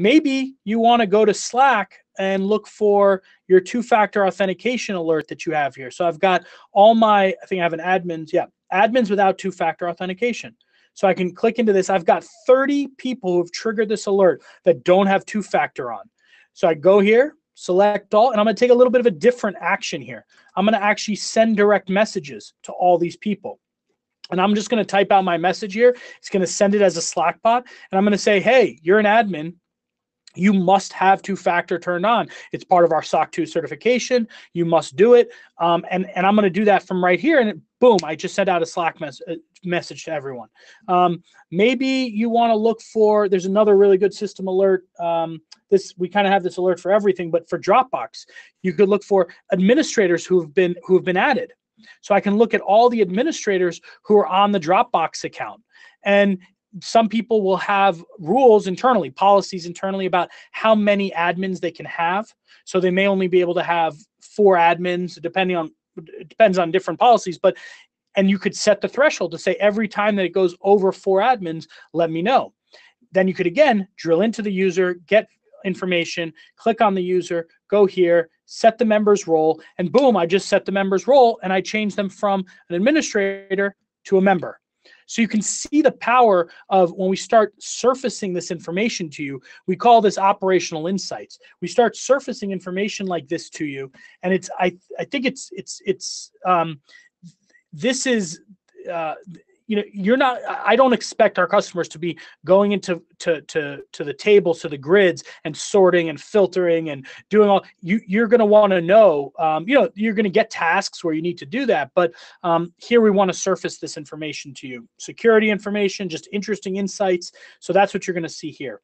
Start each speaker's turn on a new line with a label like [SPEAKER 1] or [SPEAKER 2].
[SPEAKER 1] maybe you want to go to Slack and look for your two-factor authentication alert that you have here. So I've got all my, I think I have an admins, yeah, admins without two-factor authentication. So I can click into this. I've got 30 people who've triggered this alert that don't have two-factor on. So I go here, select all, and I'm gonna take a little bit of a different action here. I'm gonna actually send direct messages to all these people. And I'm just gonna type out my message here. It's gonna send it as a Slack bot. And I'm gonna say, hey, you're an admin you must have two-factor turned on. It's part of our SOC 2 certification. You must do it. Um, and, and I'm going to do that from right here. And boom, I just sent out a Slack mes uh, message to everyone. Um, maybe you want to look for, there's another really good system alert. Um, this We kind of have this alert for everything, but for Dropbox, you could look for administrators who have been who have been added. So I can look at all the administrators who are on the Dropbox account. And some people will have rules internally, policies internally about how many admins they can have. So they may only be able to have four admins, depending on depends on different policies. But and you could set the threshold to say every time that it goes over four admins, let me know. Then you could again drill into the user, get information, click on the user, go here, set the member's role, and boom, I just set the member's role and I change them from an administrator to a member. So you can see the power of when we start surfacing this information to you, we call this operational insights. We start surfacing information like this to you. And it's, I, I think it's, it's, it's, um, this is, uh, you know you're not i don't expect our customers to be going into to to to the tables to the grids and sorting and filtering and doing all you you're going to want to know um, you know you're going to get tasks where you need to do that but um, here we want to surface this information to you. Security information just interesting insights. So that's what you're going to see here